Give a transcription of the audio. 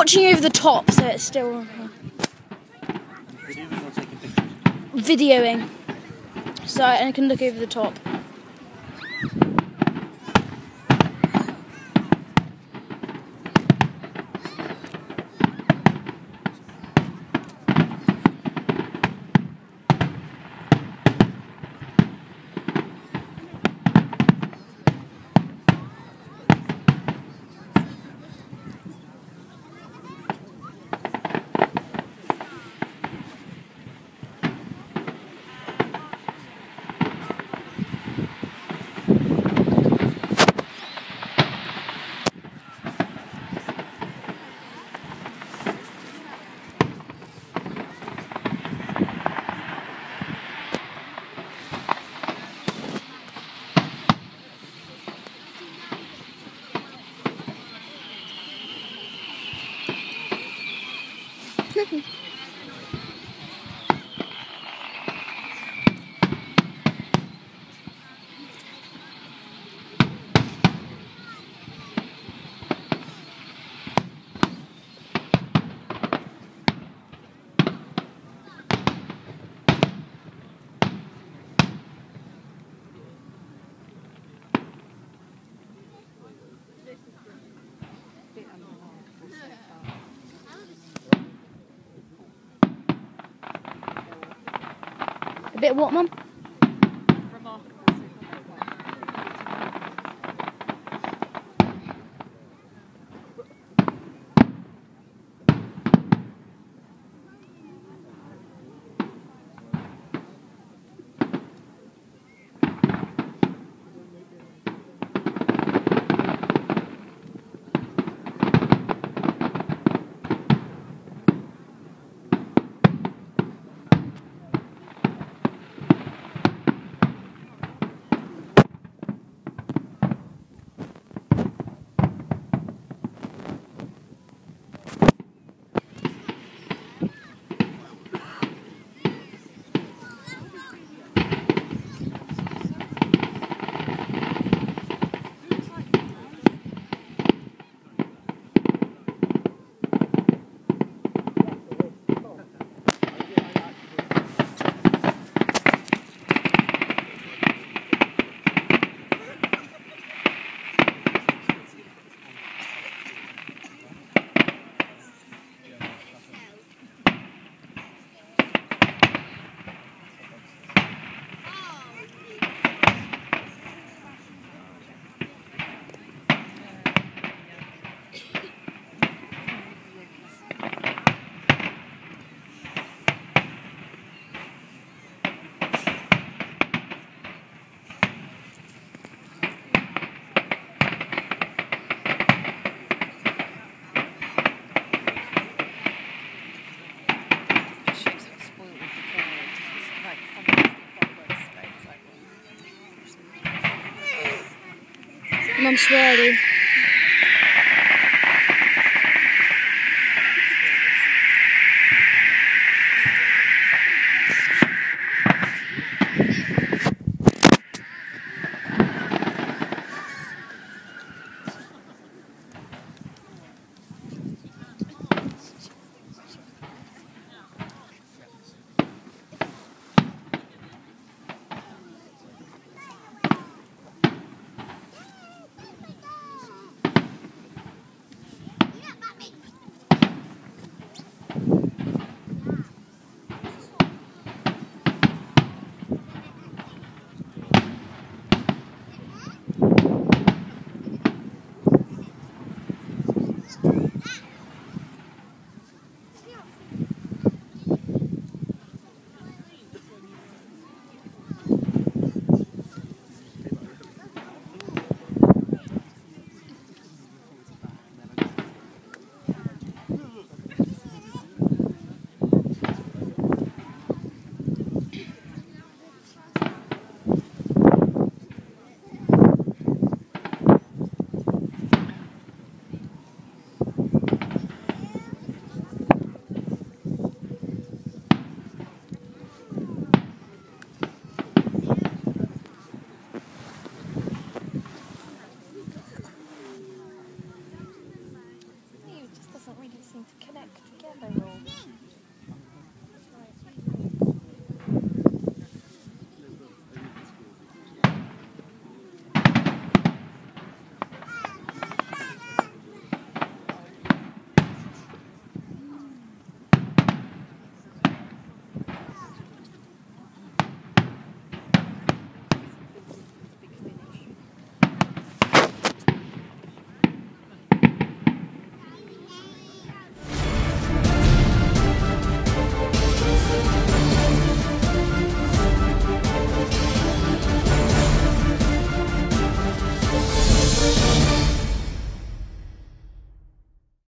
watching over the top, so it's still Videoing. So I can look over the top. Bit what, Mum? Mum's sweary.